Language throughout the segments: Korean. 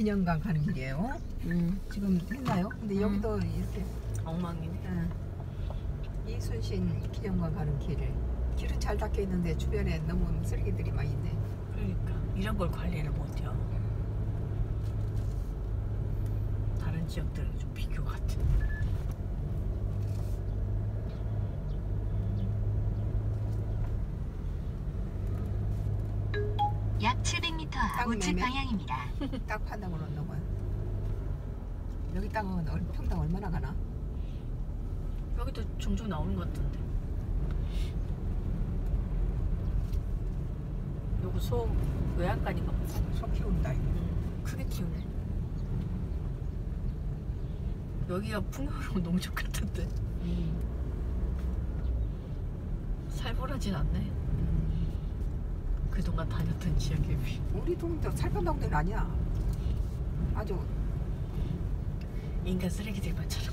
기념관 가는 길이에요. 음. 지금 했나요? 근데 음. 여기도 이렇게 엉망이네. 예. 이순신 기념관 가는 길을 길은 잘 닦여 있는데 주변에 너무 쓰레기들이 많이 있네. 그러니까 이런 걸 관리를 못해요. 다른 지역들은 좀 비교 같아. 약 700m 앞땅 우측 매매? 방향입니다. 딱 넣는 거야. 여기 땅은 얼- 평당 얼마나 가나? 여기도 종종 나오는 것 같던데. 요거 소 외양간인가 보다. 소 키운다. 이거. 음, 크게 키우네. 여기가 풍요로운 농촌 같은데 음. 살벌하진 않네. 그동안 다녔던 지역에 비해. 우리 동네도 살던 동네는 아니야. 아주 인간 쓰레기들 많잖아.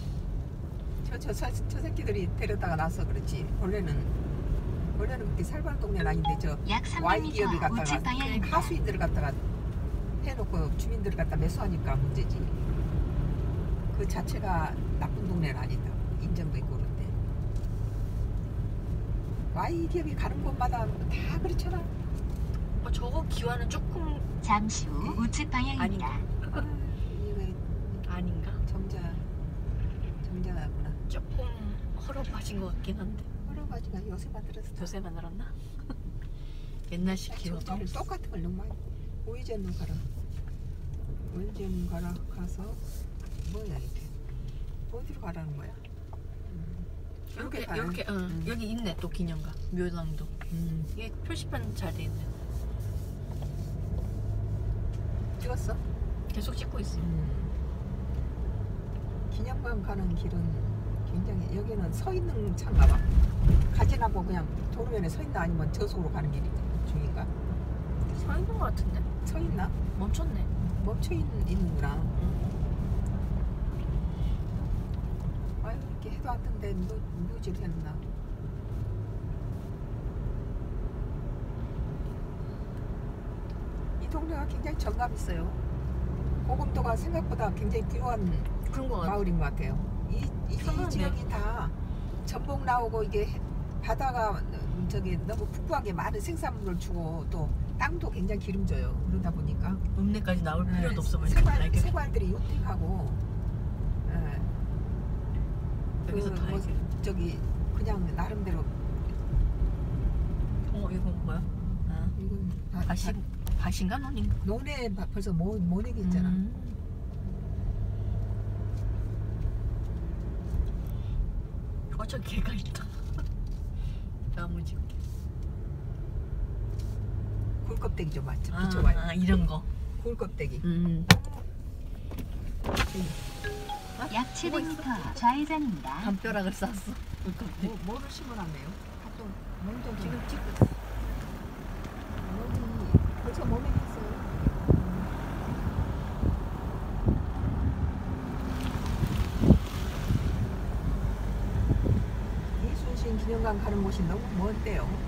저, 저, 저, 저 새끼들이 데려다가 놔서 그렇지. 원래는 원래는 그렇게 살벌한 동네는 아닌데 저 약 Y 기업이 300m 갖다가 우측 방향입니다. 하수인들을 갖다가 해놓고 주민들을 갖다 매수하니까 문제지. 그 자체가 나쁜 동네는 아니다. 인정도 있고 그런데. Y 기업이 가는 곳마다 다 그렇잖아. 어, 저거 기와는 조금 잠시 후 우측 방향입니다. 아, 이거 아닌가? 정자 정자구나. 조금 허럽하신 것 같긴 한데 할아버지가 요새 만들었어. 요새 만들었나? 옛날식 기와 똑같은 걸 너무 많이. 우회전으로 가라. 우회전 가라 가서 뭐야 이게? 어디로 가라는 거야? 음. 이렇게 가요? 이렇게 응. 음. 여기 있네 또 기념관 묘당도 음. 이게 표시판 잘 돼 있네 찍었어? 계속 찍고 있어 음. 기념관 가는 길은 굉장히 여기는 서 있는 차인가 봐. 가지나 뭐 그냥 도로변에 서 있나 아니면 저속으로 가는 길이 중인가? 서 있는 것 같은데 서 있나? 멈췄네 멈춰 있, 있는구나. 응. 아유 이렇게 해도 안 된데 묘, 묘지를 했나? 이 동네가 굉장히 정감 있어요. 고금도가 생각보다 굉장히 부유한 그런 거 같아 마을인 것 같아요. 이, 이, 이 편하네. 지역이 다 전복 나오고 이게 해- 바다가 음, 저기 너무 풍부하게 많은 생산물을 주고 또 땅도 굉장히 기름져요. 그러다 보니까 읍내까지 나올 필요도 네, 없어 보니까 알게 생활들이 요택하고 예, 여기서 그다 뭐, 이게 저기 그냥 나름대로 어 이건 뭐야? 아 이건 다, 밭이 다 밭인가 논인가? 논에 바- 벌써 모, 모내기 있잖아. 음. 어저 개가 있다 나무집 굴껍데기 좀 맞죠? 아, 비춰봐요. 아 이런 거 굴껍데기. 음. 약 700m 좌회전입니다. 담벼락을 쌌어 뭐, 뭐를? 또 몸좀 지금 찍고 10년간 가는 곳이 너무 먼데요.